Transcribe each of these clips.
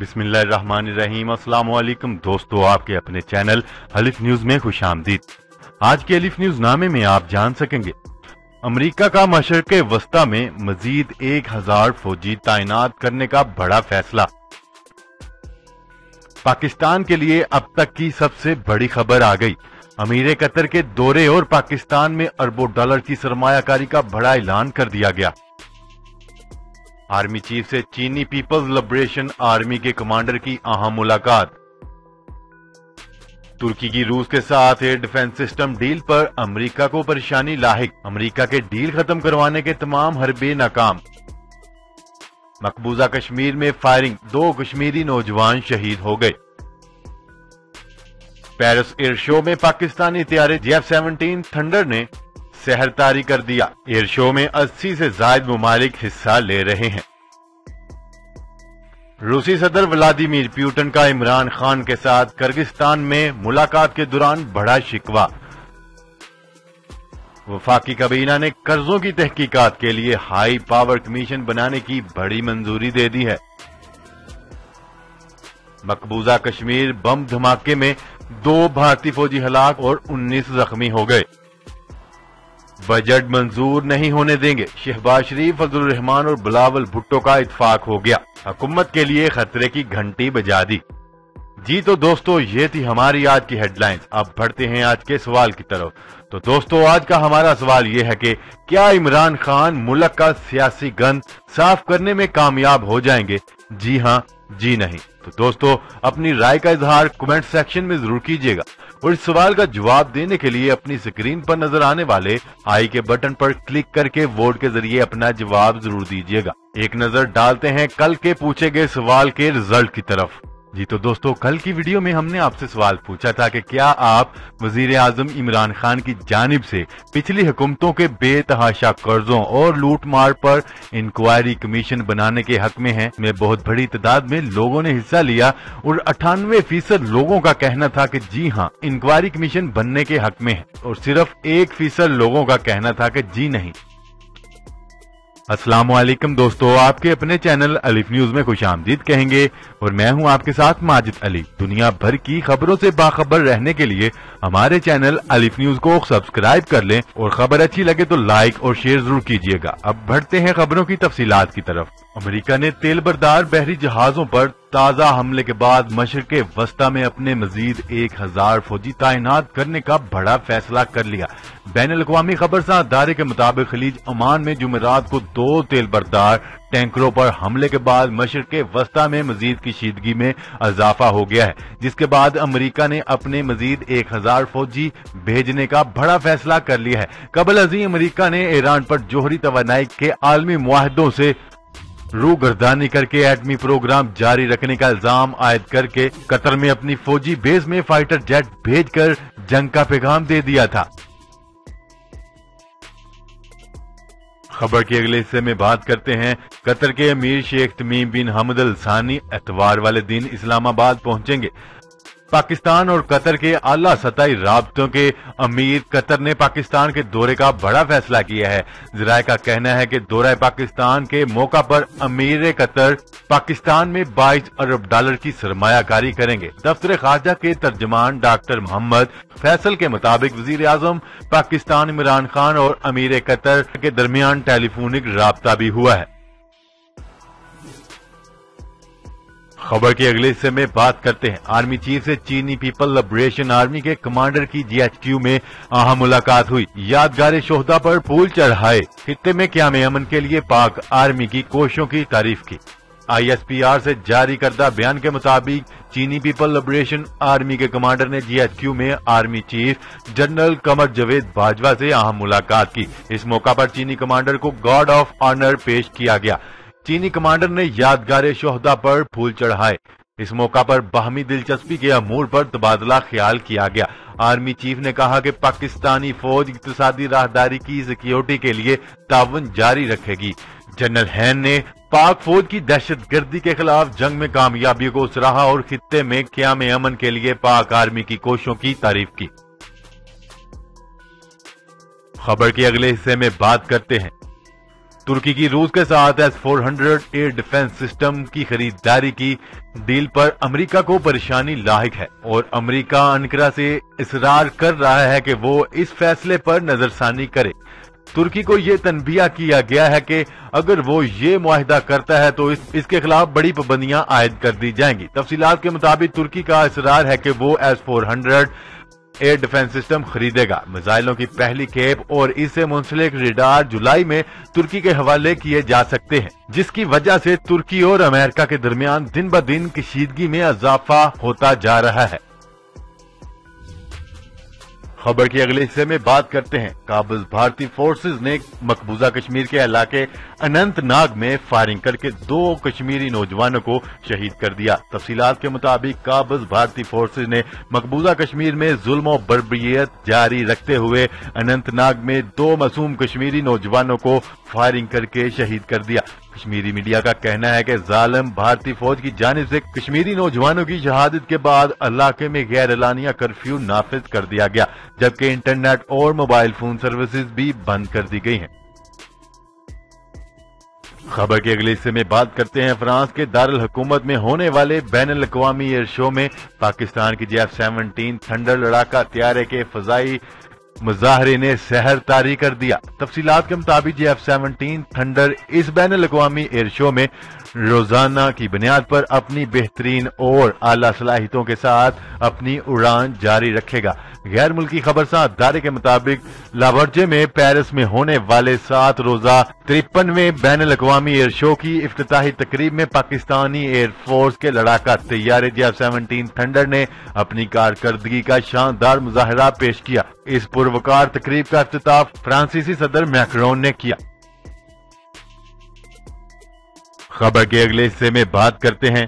بسم اللہ الرحمن الرحیم۔ السلام علیکم دوستو، آپ کے اپنے چینل حلیف نیوز میں خوش آمدید۔ آج کے حلیف نیوز نامے میں آپ جان سکیں گے۔ امریکہ کا مشرق وسطی میں مزید ایک ہزار فوجی تعینات کرنے کا بڑا فیصلہ۔ پاکستان کے لیے اب تک کی سب سے بڑی خبر آ گئی۔ امیر قطر کے دورے اور پاکستان میں اربوں ڈالر کی سرمایہ کاری کا بڑا اعلان کر دیا گیا۔ آرمی چیف سے چینی پیپلز لبریشن آرمی کے کمانڈر کی اہم ملاقات۔ ترکی کی روس کے ساتھ ایئر ڈیفنس سسٹم ڈیل پر امریکہ کو پریشانی لاحق۔ امریکہ کے ڈیل ختم کروانے کے تمام حربے ناکام۔ مقبوضہ کشمیر میں فائرنگ، دو کشمیری نوجوان شہید ہو گئے۔ پیرس ایئر شو میں پاکستانی تیارے جی ایف سیونٹین تھنڈر نے سہر تاری کر دیا۔ ایئر شو میں اسی سے زائد ممالک حصہ لے رہے ہیں۔ روسی صدر ولادیمیر پیوٹن کا عمران خان کے ساتھ کرگستان میں ملاقات کے دوران بڑا شکوا وفاقی کابینہ نے قرضوں کی تحقیقات کے لیے ہائی پاور کمیشن بنانے کی بڑی منظوری دے دی ہے۔ مقبوضہ کشمیر بم دھماکے میں دو بھارتی فوجی ہلاک اور انیس زخمی ہو گئے۔ بجٹ منظور نہیں ہونے دیں گے۔ شہباز شریف، فضل الرحمان اور بلاول بھٹو کا اتفاق ہو گیا۔ حکومت کے لیے خطرے کی گھنٹی بجا دی۔ جی تو دوستو، یہ تھی ہماری آج کی ہیڈ لائنز۔ اب بڑھتے ہیں آج کے سوال کی طرف۔ تو دوستو، آج کا ہمارا سوال یہ ہے کہ کیا عمران خان ملک کا سیاسی گند صاف کرنے میں کامیاب ہو جائیں گے؟ جی ہاں جی نہیں۔ تو دوستو، اپنی رائے کا اظہار کمنٹ سیکشن میں ضرور کیجیے گا اور اس سوال کا جواب دینے کے لیے اپنی سکرین پر نظر آنے والے آئی کے بٹن پر کلک کر کے ووٹ کے ذریعے اپنا جواب ضرور دیجیے گا۔ ایک نظر ڈالتے ہیں کل کے پوچھے گئے سوال کے رزلٹ کی طرف۔ جی تو دوستو، کل کی ویڈیو میں ہم نے آپ سے سوال پوچھا تھا کہ کیا آپ وزیر اعظم عمران خان کی جانب سے پچھلی حکومتوں کے بے تحاشا قرضوں اور لوٹ مار پر انکوائری کمیشن بنانے کے حق میں ہیں؟ میں بہت بڑی تعداد میں لوگوں نے حصہ لیا اور اٹھانوے فیصد لوگوں کا کہنا تھا کہ جی ہاں انکوائری کمیشن بننے کے حق میں ہے اور صرف ایک فیصد لوگوں کا کہنا تھا کہ جی نہیں۔ السلام علیکم دوستو، آپ کے اپنے چینل علیف نیوز میں خوش آمدید کہیں گے اور میں ہوں آپ کے ساتھ ماجد علی۔ دنیا بھر کی خبروں سے باخبر رہنے کے لیے ہمارے چینل علیف نیوز کو سبسکرائب کر لیں اور خبر اچھی لگے تو لائک اور شیئر ضرور کیجیے گا۔ اب بڑھتے ہیں خبروں کی تفصیلات کی طرف۔ امریکہ نے تیل بردار بحری جہازوں پر تازہ حملے کے بعد مشرق وسطی میں اپنے مزید ایک ہزار فوجی تعینات کرنے کا بڑا فیصلہ کر لیا۔ بین الاقوامی خبر ادارے کے مطابق خلیج امان میں جمعرات کو دو تیل بردار ٹینکروں پر حملے کے بعد مشرق وسطی میں مزید کشیدگی میں اضافہ ہو گیا ہے، جس کے بعد امریکہ نے اپنے مزید ایک ہزار فوجی بھیجنے کا بڑا فیصلہ کر لیا ہے۔ قبل ازیں امریکہ نے ایران پر جوہری توانائی کے عالمی معاہدوں سے رو گردانی کر کے ایٹمی پروگرام جاری رکھنے کا الزام عائد کر کے قطر میں اپنی فوجی بیس میں فائٹر جیٹ بھیج کر جنگ کا پیغام دے دیا تھا۔ خبر کے اگلے حصے میں بات کرتے ہیں۔ قطر کے امیر شیخ تمیم بن حمد الثانی اتوار والے دن اسلام آباد پہنچیں گے۔ پاکستان اور قطر کے اعلیٰ سطحی رابطوں کے امیر قطر نے پاکستان کے دورے کا بڑا فیصلہ کیا ہے۔ ذرائع کا کہنا ہے کہ دورہ پاکستان کے موقع پر امیر قطر پاکستان میں بائیس ارب ڈالر کی سرمایہ کاری کریں گے۔ دفتر خارجہ کے ترجمان ڈاکٹر محمد فیصل کے مطابق وزیر اعظم پاکستان عمران خان اور امیر قطر کے درمیان ٹیلی فونک رابطہ بھی ہوا ہے۔ خبر کے اگلے حصے میں بات کرتے ہیں۔ آرمی چیف سے چینی پیپل لبریشن آرمی کے کمانڈر کی جی ایچ کیو میں اہم ملاقات ہوئی۔ یادگار شہدہ پر پھول چڑھائے۔ خطے میں قیام امن کے لیے پاک آرمی کی کوششوں کی تعریف کی۔ آئی ایس پی آر سے جاری کردہ بیان کے مطابق چینی پیپل لبریشن آرمی کے کمانڈر نے جی ایچ کیو میں آرمی چیف جنرل کمر جوید باجوہ سے اہم ملاقات کی۔ اس موقع پر چینی کمانڈر کو گارڈ آف آنر پیش کیا گیا۔ چینی کمانڈر نے یادگار شہدہ پر پھول چڑھائے۔ اس موقع پر باہمی دلچسپی کے امور پر تبادلہ خیال کیا گیا۔ آرمی چیف نے کہا کہ پاکستانی فوج اقتصادی راہداری کی سیکیورٹی کے لیے تعاون جاری رکھے گی۔ جنرل ہین نے پاک فوج کی دہشت گردی کے خلاف جنگ میں کامیابی کو سراہا اور خطے میں قیام امن کے لیے پاک آرمی کی کوششوں کی تعریف کی۔ خبر کے اگلے حصے میں بات کرتے ہیں۔ ترکی کی روس کے ساتھ S four hundred air defence system کی خریداری کی ڈیل پر امریکہ کو پریشانی لاحق ہے اور امریکہ انکرا سے اصرار کر رہا ہے کہ وہ اس فیصلے پر نظر ثانی کرے۔ ترکی کو یہ تنبیہ کیا گیا ہے کہ اگر وہ یہ معاہدہ کرتا ہے تو اس کے خلاف بڑی پابندیاں عائد کر دی جائیں گی۔ تفصیلات کے مطابق ترکی کا اصرار ہے کہ وہ S four hundred air defence system خریدے گا۔ میزائلوں کی پہلی کیپ اور اس سے منسلک ریڈار جولائی میں ترکی کے حوالے کیے جا سکتے ہیں، جس کی وجہ سے ترکی اور امریکہ کے درمیان دن ب دن کشیدگی میں اضافہ ہوتا جا رہا ہے۔ خبر کے اگلے حصے میں بات کرتے ہیں۔ قابض بھارتی فورسز نے مقبوضہ کشمیر کے علاقے اننت ناگ میں فائرنگ کر کے دو کشمیری نوجوانوں کو شہید کر دیا۔ تفصیلات کے مطابق قابض بھارتی فورسز نے مقبوضہ کشمیر میں ظلم و بربریت جاری رکھتے ہوئے اننت ناگ میں دو معصوم کشمیری نوجوانوں کو فائرنگ کر کے شہید کر دیا۔ کشمیری میڈیا کا کہنا ہے کہ ظالم بھارتی فوج کی جانب سے کشمیری نوجوانوں کی شہادت کے بعد علاقے میں غیر اعلانیہ کرفیو نافذ کر دیا گیا، جبکہ انٹرنیٹ اور موبائل فون سروسز بھی بند کر دی گئی ہیں۔ خبر کے اگلے حصے میں بات کرتے ہیں فرانس کے دارالحکومت میں ہونے والے بین الاقوامی ایئر شو میں پاکستان کی جی ایف سیونٹین تھنڈر لڑاکا تیارے کے فضائی مظاہرے نے سحر تاری کر دیا۔ تفصیلات کے مطابق جی ایف سیونٹین، تھنڈر، اس بین الاقوامی ایئر شو میں روزانہ کی بنیاد پر اپنی بہترین اور اعلی صلاحیتوں کے ساتھ اپنی اڑان جاری رکھے گا۔ غیر ملکی خبر ساتھ دارے کے مطابق لاورجے میں پیرس میں ہونے والے سات روزہ ترپنویں بین الاقوامی ایئر شو کی افتتاحی تقریب میں پاکستانی ایئر فورس کے لڑاکا تیارے جی ایف سیونٹین تھنڈر نے اپنی کارکردگی کا شاندار مظاہرہ پیش کیا۔ اس پروکار تقریب کا افتتاح فرانسیسی صدر میکرون نے کیا۔ خبر کے اگلے حصے میں بات کرتے ہیں۔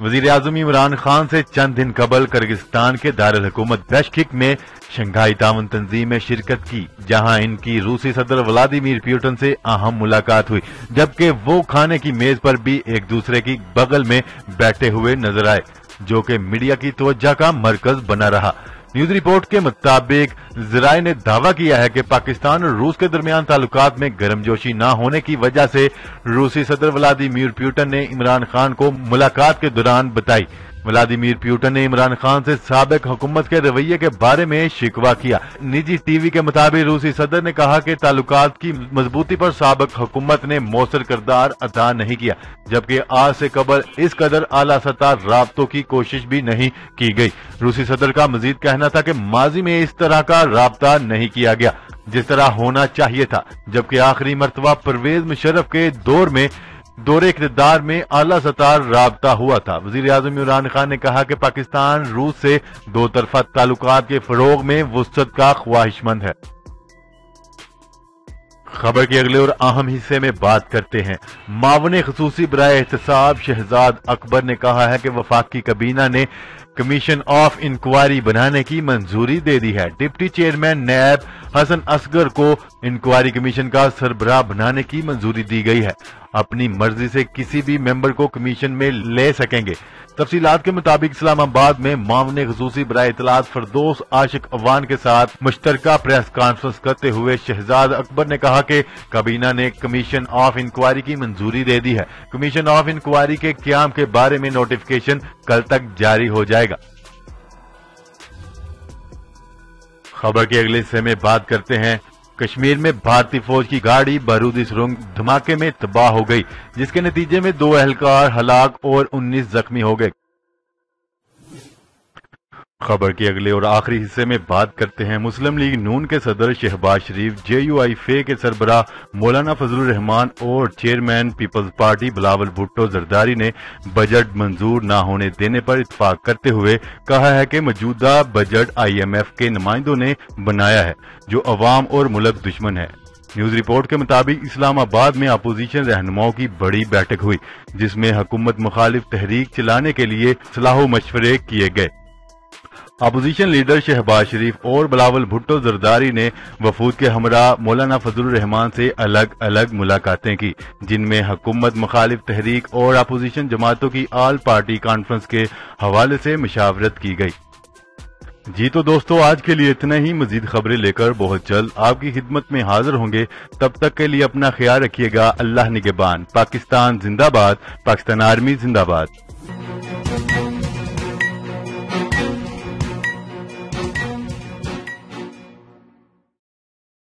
وزیر اعظم عمران خان سے چند دن قبل کرگستان کے دارالحکومت بیشکک میں شنگھائی تعاون تنظیم میں شرکت کی، جہاں ان کی روسی صدر ولادیمیر پیوٹن سے اہم ملاقات ہوئی، جبکہ وہ کھانے کی میز پر بھی ایک دوسرے کی بغل میں بیٹھے ہوئے نظر آئے، جو کہ میڈیا کی توجہ کا مرکز بنا رہا۔ نیوز رپورٹ کے مطابق ذرائع نے دعویٰ کیا ہے کہ پاکستان اور روس کے درمیان تعلقات میں گرم جوشی نہ ہونے کی وجہ سے روسی صدر ولادی میر پیوٹن نے عمران خان کو ملاقات کے دوران بتائی۔ ولادیمیر پیوٹن نے عمران خان سے سابق حکومت کے رویے کے بارے میں شکوا کیا۔ نجی ٹی وی کے مطابق روسی صدر نے کہا کہ تعلقات کی مضبوطی پر سابق حکومت نے مؤثر کردار ادا نہیں کیا، جبکہ آج سے قبل اس قدر اعلی سطح رابطوں کی کوشش بھی نہیں کی گئی۔ روسی صدر کا مزید کہنا تھا کہ ماضی میں اس طرح کا رابطہ نہیں کیا گیا، جس طرح ہونا چاہیے تھا، جبکہ آخری مرتبہ پرویز مشرف کے دور میں دور اقتدار میں اعلی سطح رابطہ ہوا تھا۔ وزیر اعظم عمران خان نے کہا کہ پاکستان روس سے دو طرفہ تعلقات کے فروغ میں وسط کا خواہش مند ہے۔ خبر کے اگلے اور اہم حصے میں بات کرتے ہیں۔ معاون خصوصی برائے احتساب شہزاد اکبر نے کہا ہے کہ وفاقی کابینہ نے کمیشن آف انکوائری بنانے کی منظوری دے دی ہے۔ Deputy chairman NAB Hassan Asghar کو انکوائری کمیشن کا سربراہ بنانے کی منظوری دی گئی ہے۔ اپنی مرضی سے کسی بھی ممبر کو کمیشن میں لے سکیں گے۔ تفصیلات کے مطابق اسلام آباد میں معاون خصوصی برائے اطلاعات فردوس عاشق اوان کے ساتھ مشترکہ پریس کانفرنس کرتے ہوئے شہزاد اکبر نے کہا کہ کابینہ نے کمیشن آف انکوائری کی منظوری دے دی ہے۔ کمیشن آف انکوائری کے قیام کے بارے میں نوٹیفکیشن کل تک جاری ہو جائے جائے گا۔ خبر کے اگلے حصے میں بات کرتے ہیں۔ کشمیر میں بھارتی فوج کی گاڑی بارودی سرنگ دھماکے میں تباہ ہو گئی، جس کے نتیجے میں دو اہلکار ہلاک اور انیس زخمی ہو گئے۔ خبر کے اگلے اور آخری حصے میں بات کرتے ہیں مسلم لیگ نون کے صدر شہباز شریف، جے یو آئی فے کے سربراہ مولانا فضل الرحمان اور chairman peoples party Bilawal Bhutto Zardari نے بجٹ منظور نہ ہونے دینے پر اتفاق کرتے ہوئے کہا ہے کہ موجودہ بجٹ آئی ایم ایف کے نمائندوں نے بنایا ہے، جو عوام اور ملک دشمن ہے نیوز رپورٹ کے مطابق اسلام آباد میں اپوزیشن رہنماؤں کی بڑی بیٹھک ہوئی، جس میں حکومت مخالف تحریک چلانے کے لیے صلاح و مشورے کیے گئے۔ اپوزیشن لیڈر شہباز شریف اور بلاول بھٹو زرداری نے وفود کے ہمراہ مولانا فضل الرحمان سے الگ الگ ملاقاتیں کی، جن میں حکومت مخالف تحریک اور اپوزیشن جماعتوں کی آل پارٹی کانفرنس کے حوالے سے مشاورت کی گئی۔ جی تو دوستو، آج کے لیے اتنا ہی۔ مزید خبریں لے کر بہت جلد آپ کی خدمت میں حاضر ہوں گے۔ تب تک کے لیے اپنا خیال رکھیے گا، اللہ نگبان پاکستان زندہ باد، پاکستان آرمی زندہ باد۔